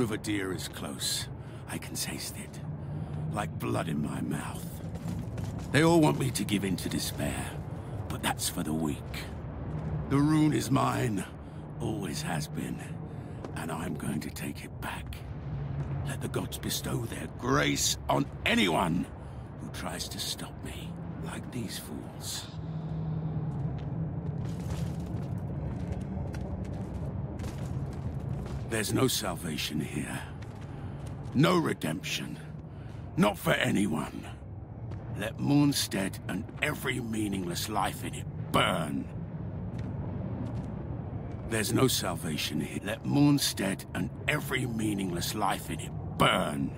of Adyr is close. I can taste it. Like blood in my mouth. They all want me to give in to despair, but that's for the weak. The rune is mine, always has been, and I'm going to take it back. Let the gods bestow their grace on anyone who tries to stop me, like these fools. There's no salvation here. No redemption. Not for anyone. Let Mournstead and every meaningless life in it burn. There's no salvation here. Let Mournstead and every meaningless life in it burn.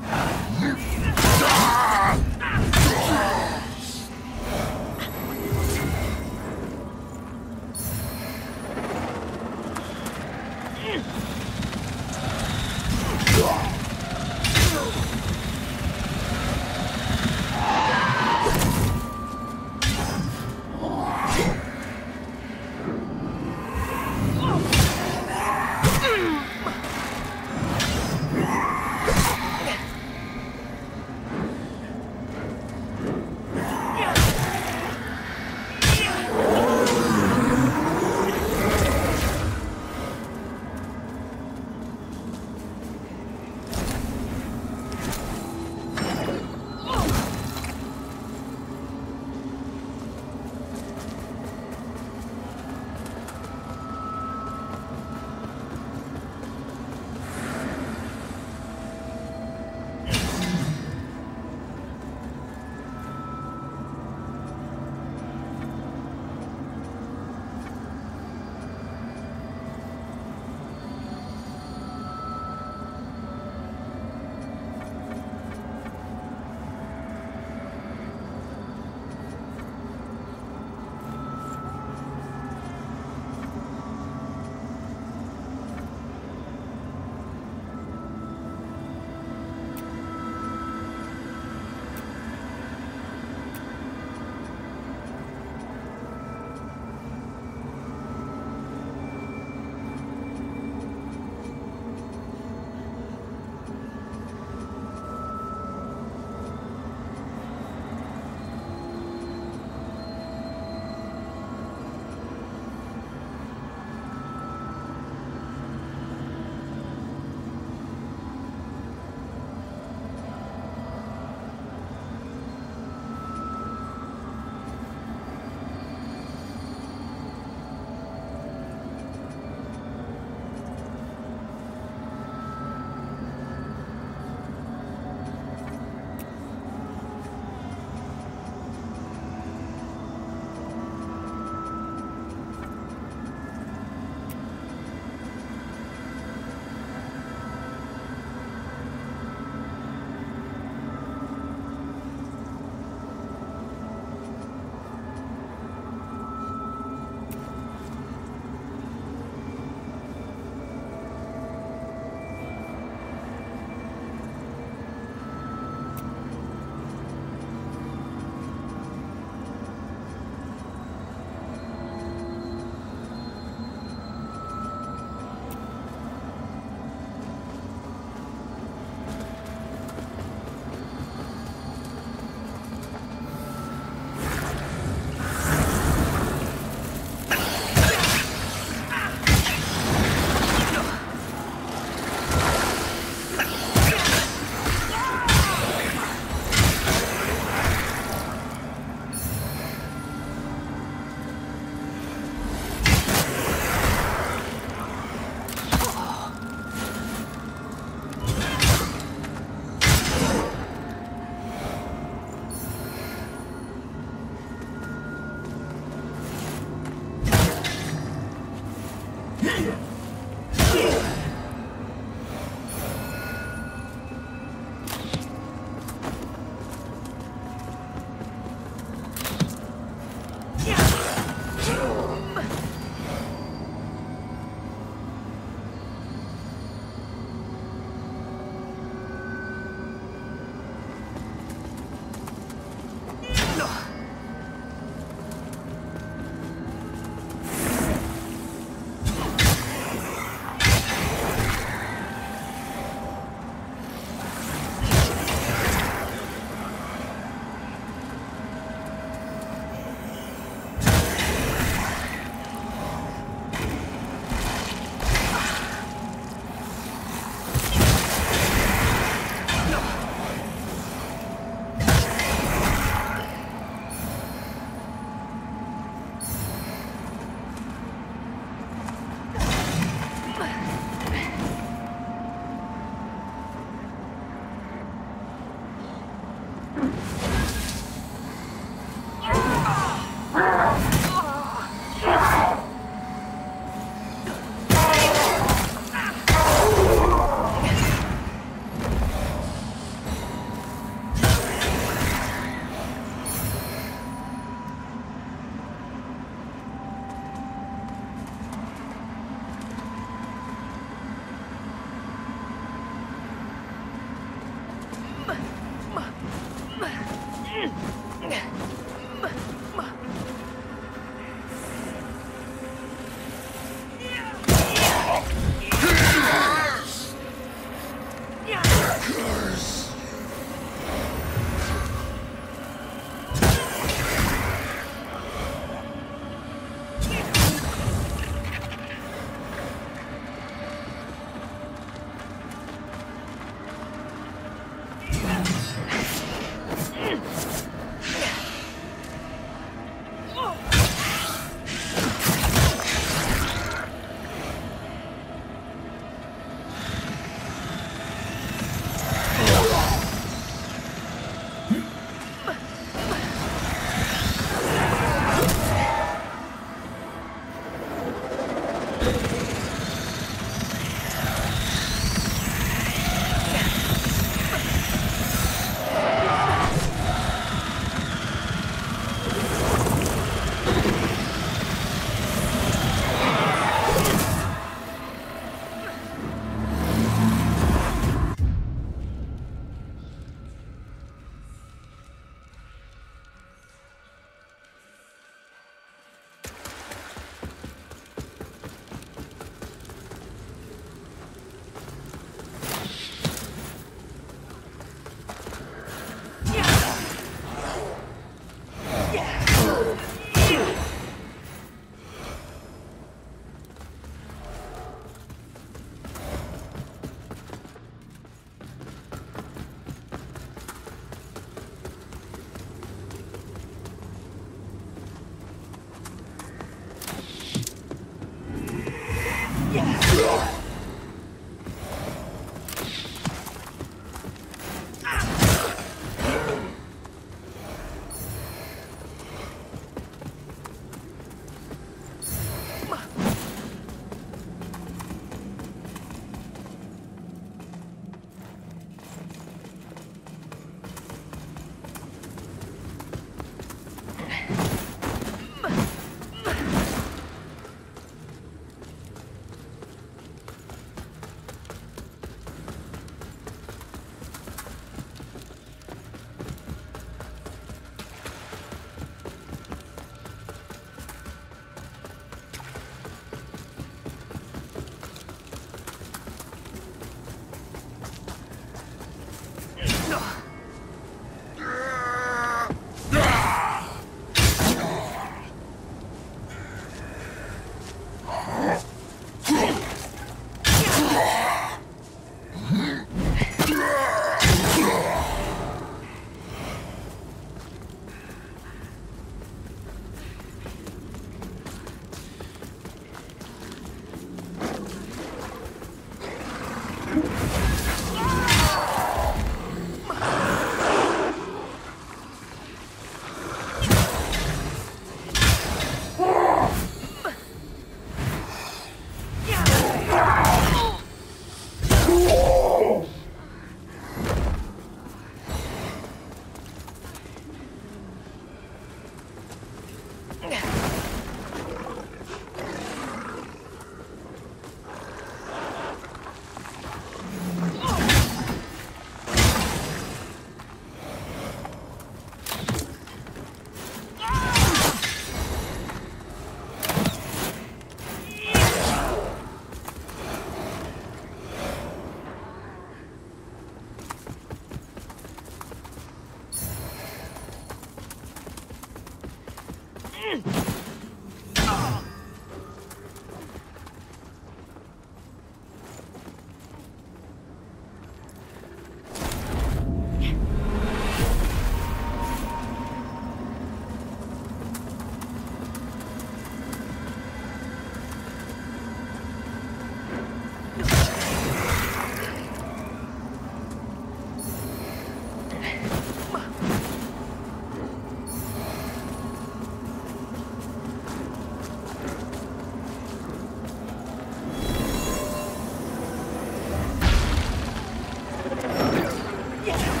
你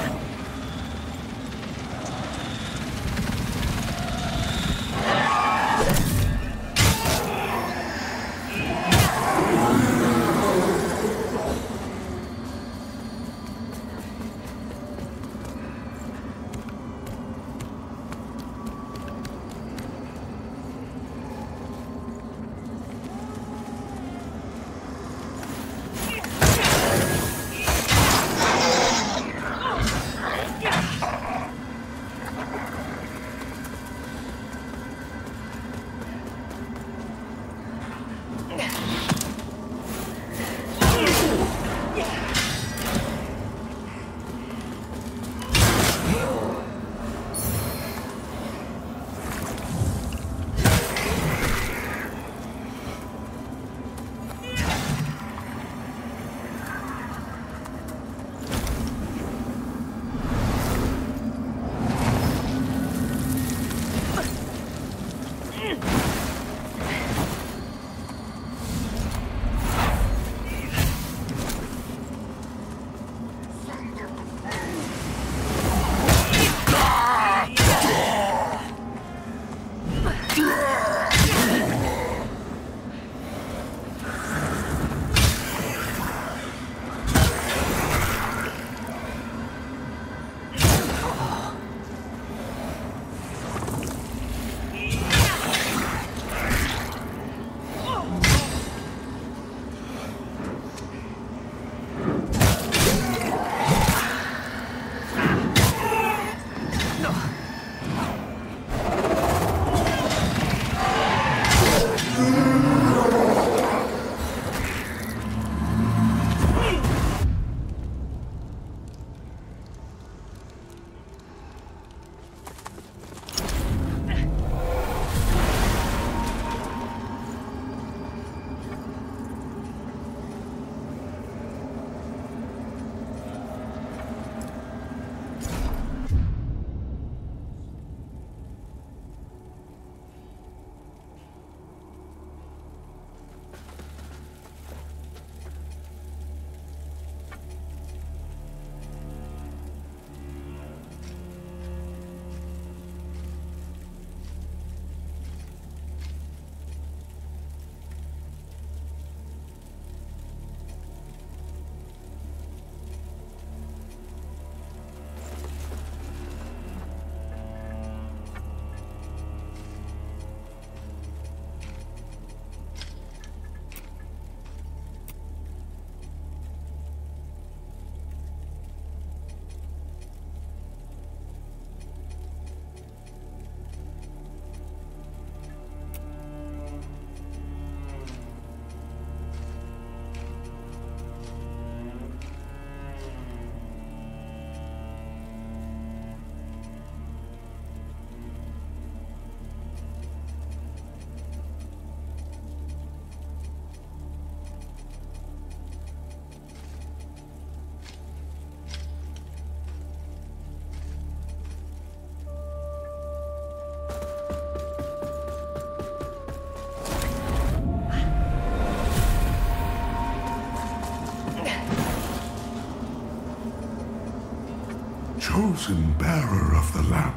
chosen bearer of the lamp.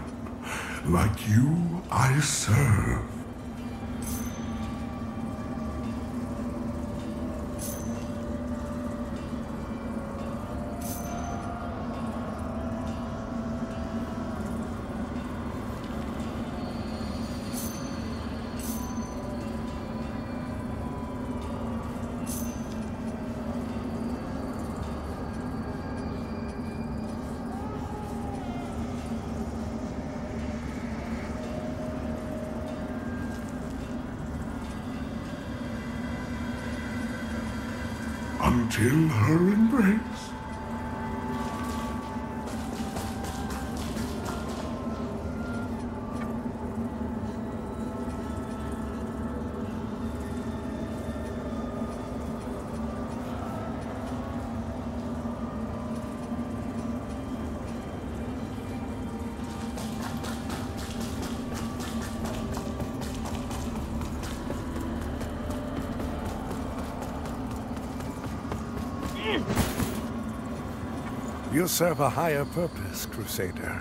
Like you, I serve. Until her You serve a higher purpose, Crusader.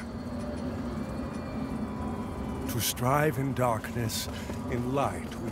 To strive in darkness, in light we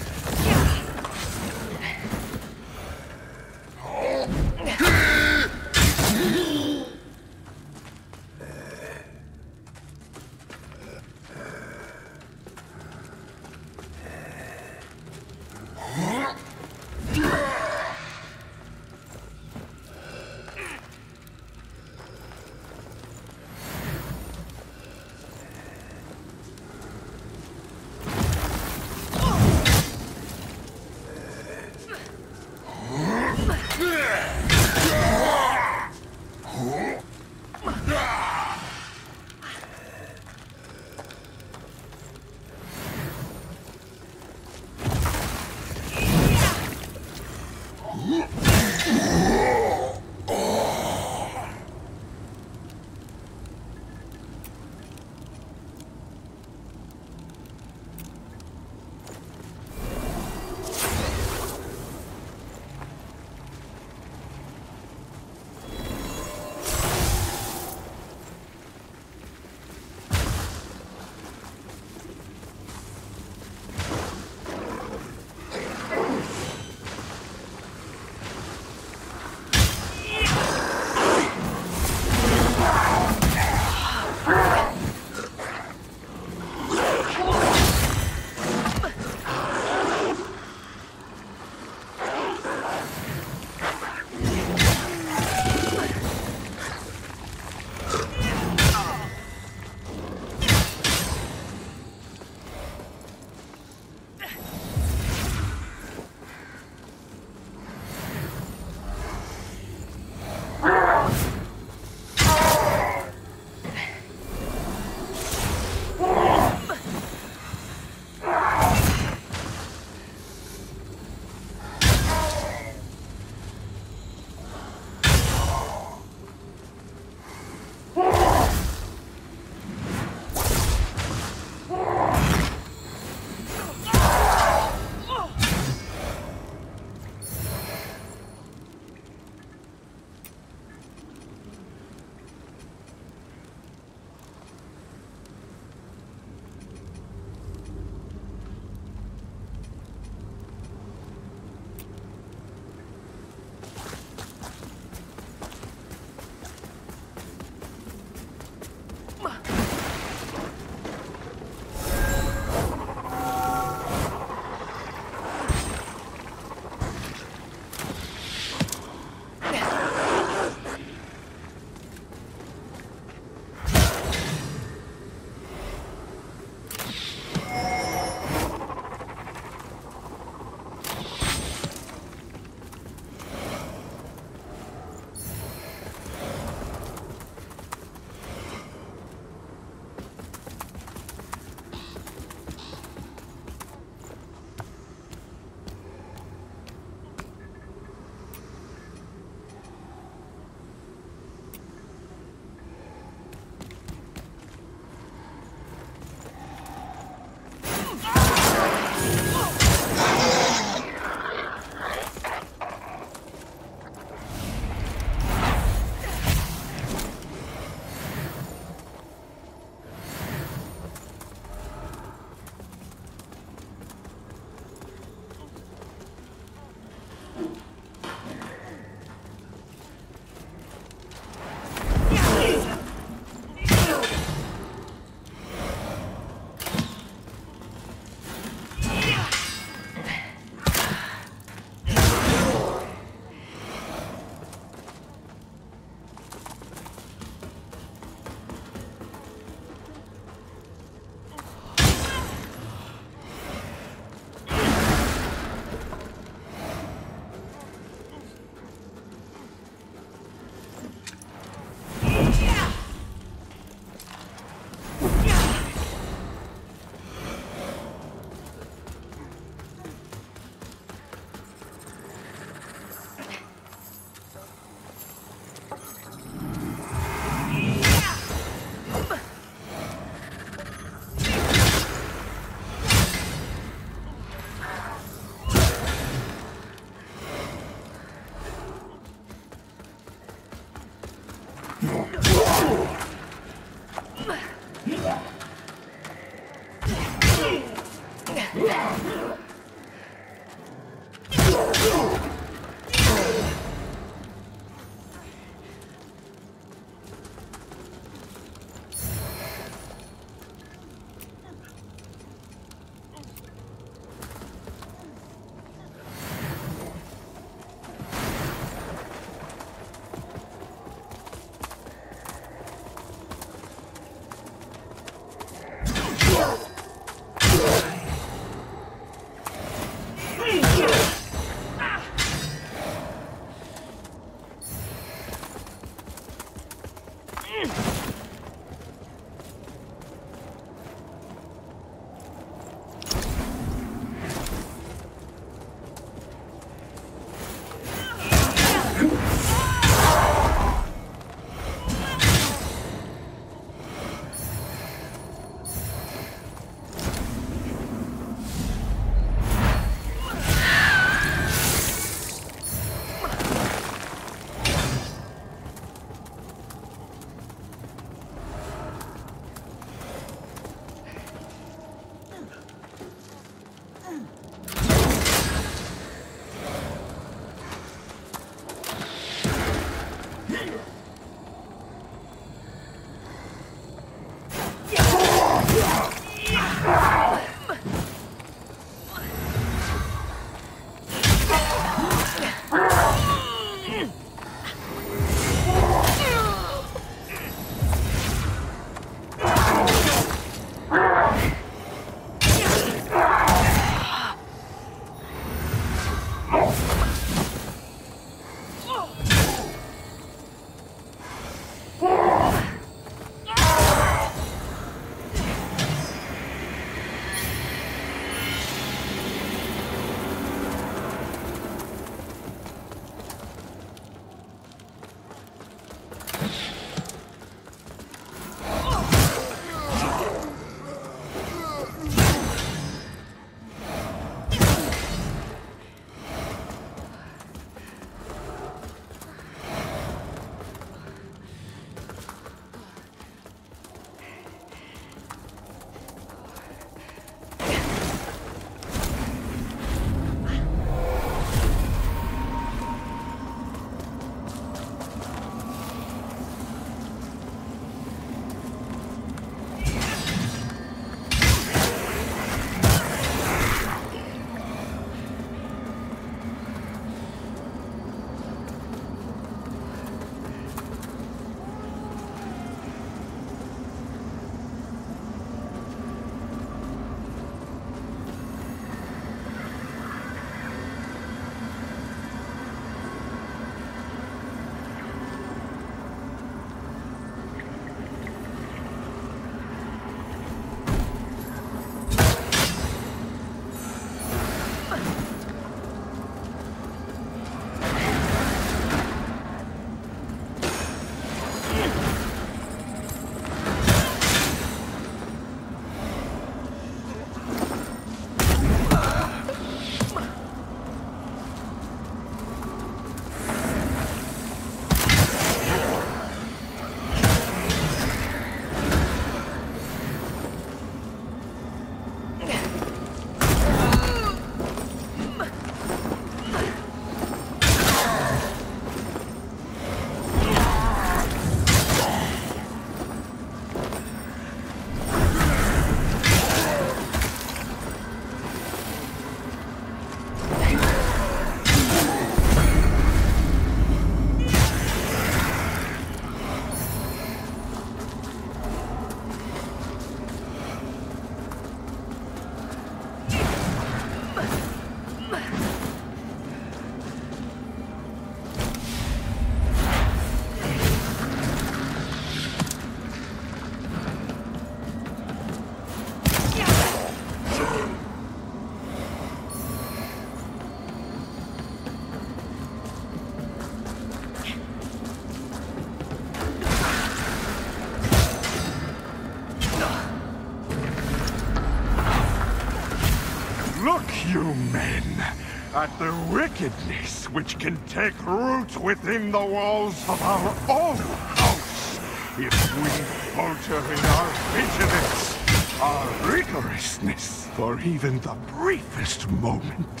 at the wickedness which can take root within the walls of our own house if we falter in our vigilance. our rigorousness for even the briefest moment.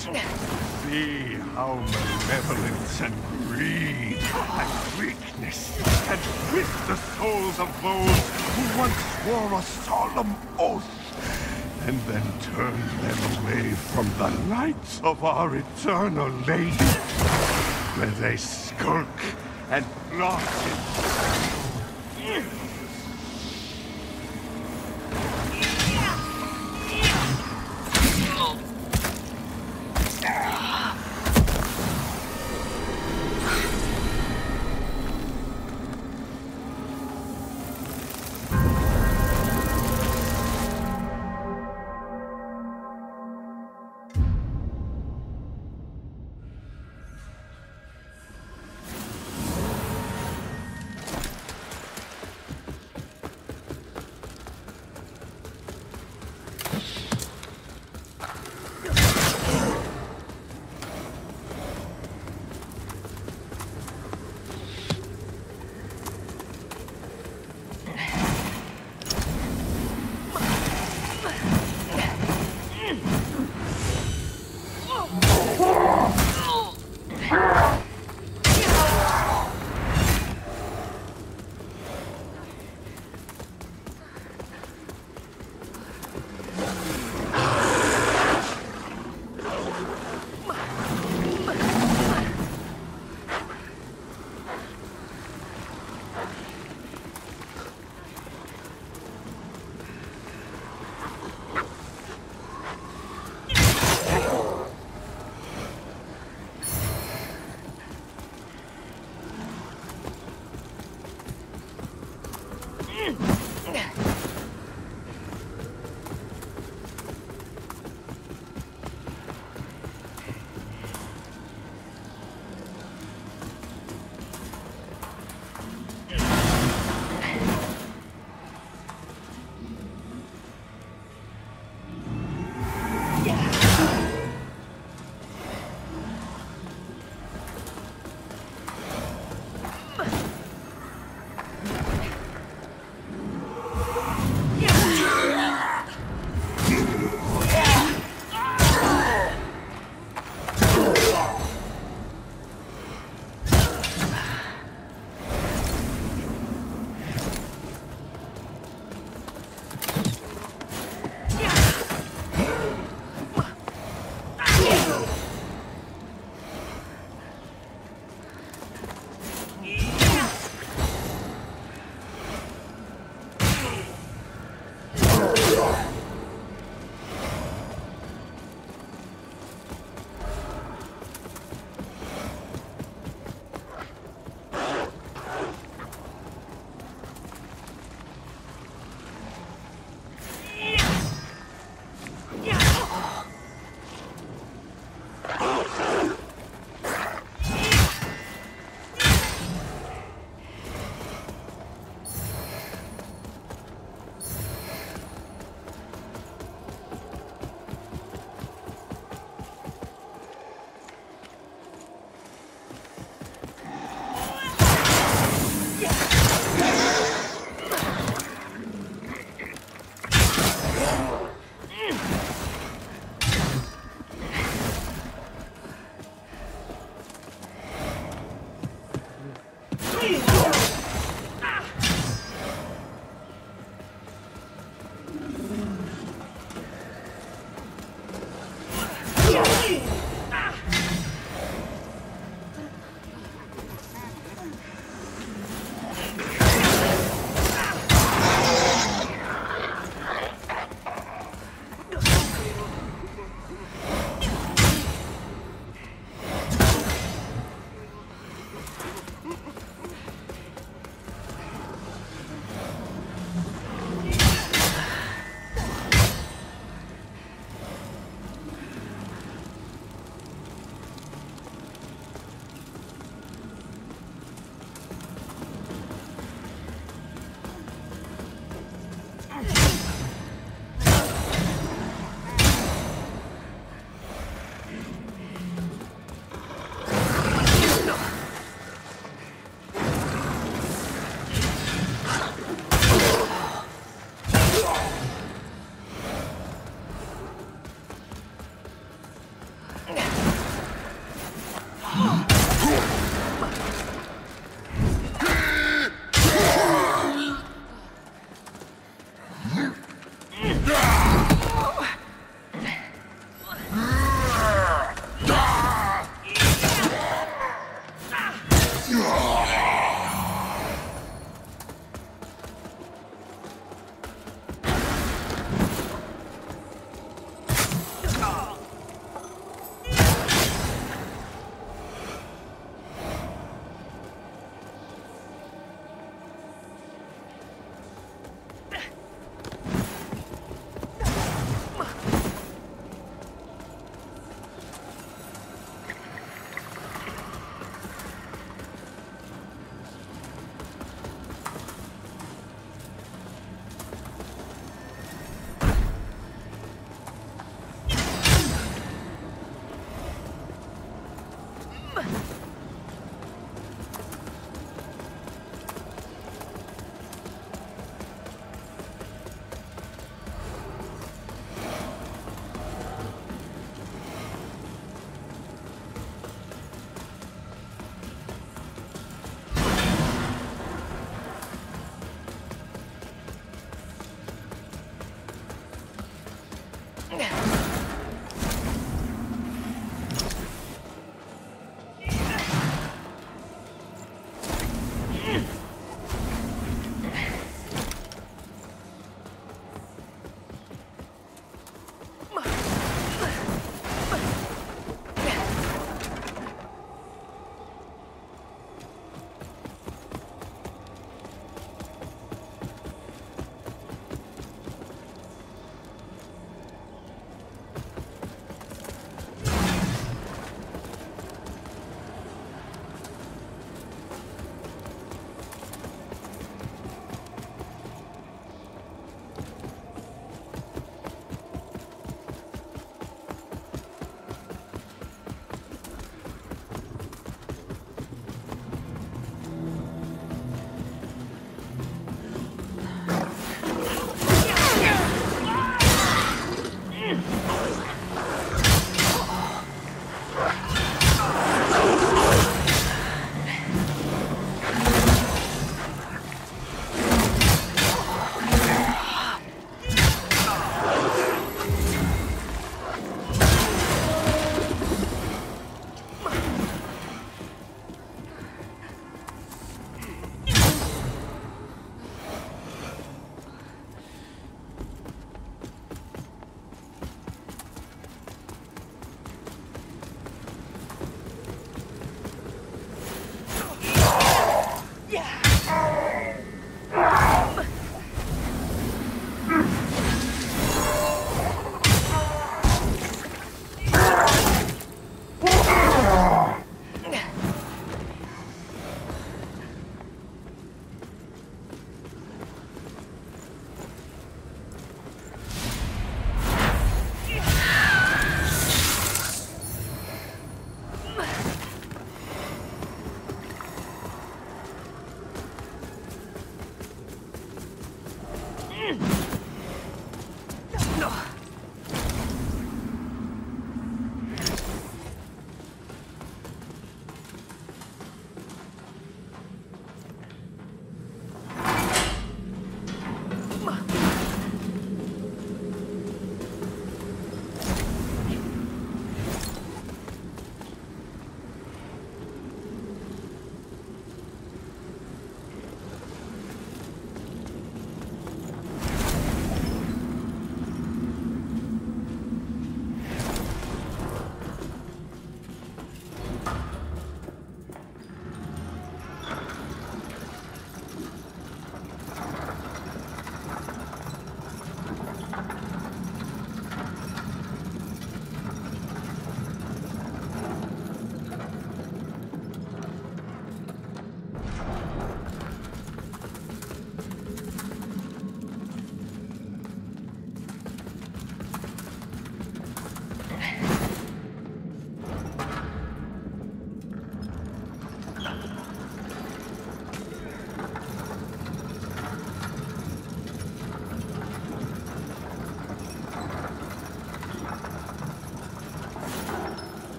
See how malevolence and greed and weakness can twist the souls of those who once swore a solemn and then turn them away from the lights of our eternal lady, where they skulk and plot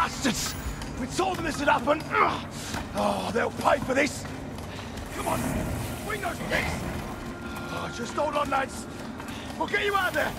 bastards! We told them this would happen! Oh, they'll pay for this! Come on, bring those pigs! Oh, just hold on, lads. We'll get you out of there!